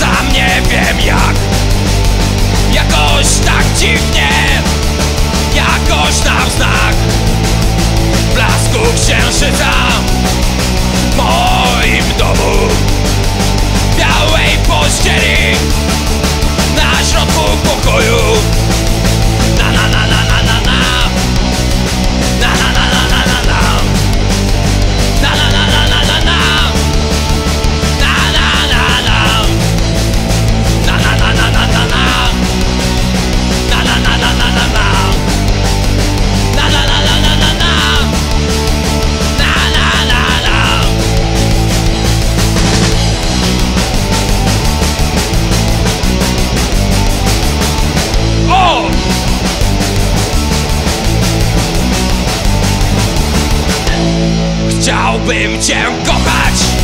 Sam nie wiem jak Jakoś tak dziwnie Jakoś tak Mógłbym cię kochać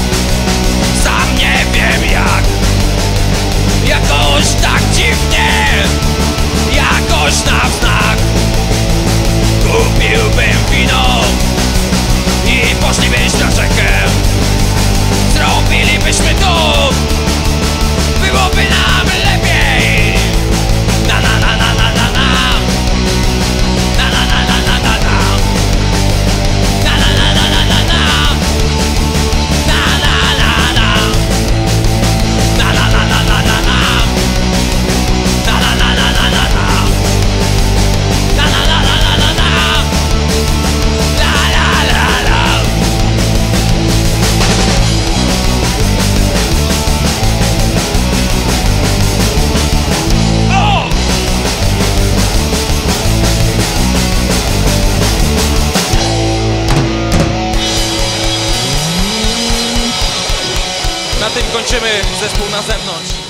kończymy zespół na zewnątrz.